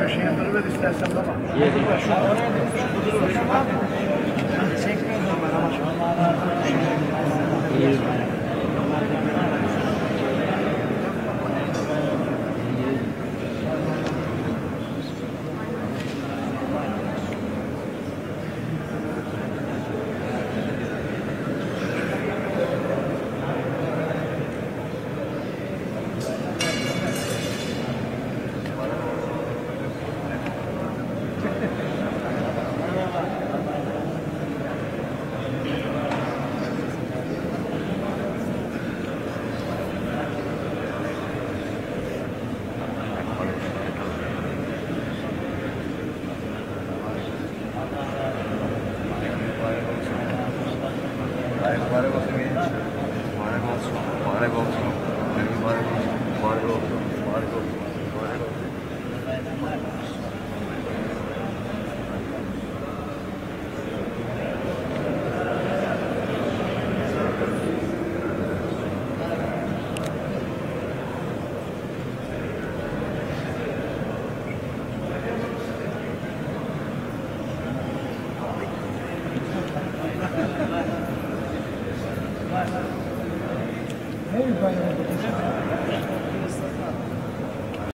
Köşeye duruver istersen baba. Yedim. Şu oraya da şu duruver. Şu bak. Çekmiyorum बारह बॉक्स में बारह बॉक्स बारह बॉक्स बारह बॉक्स Everybody